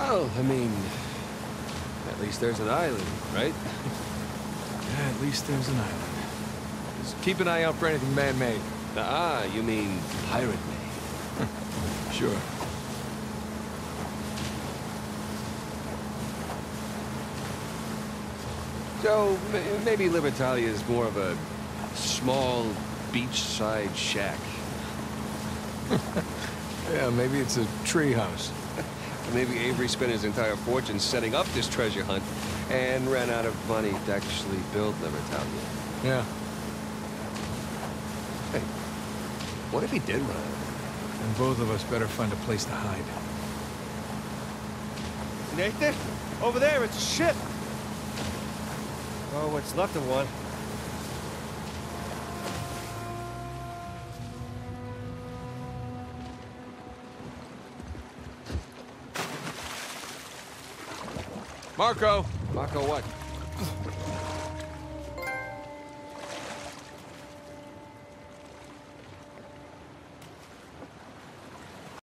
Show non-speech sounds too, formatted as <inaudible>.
Well, I mean, at least there's an island, right? Yeah, <laughs> at least there's an island. Just keep an eye out for anything man-made. Ah, you mean pirate made. <laughs> Sure. So, maybe Libertalia is more of a small beachside shack. <laughs> Yeah, maybe it's a tree house. Maybe Avery spent his entire fortune setting up this treasure hunt and ran out of money to actually build Libertalia. Yeah. Hey, what if he did run out of And both of us better find a place to hide. Nathan? Over there, it's a ship! Oh, what's left of one. Marco! Marco what?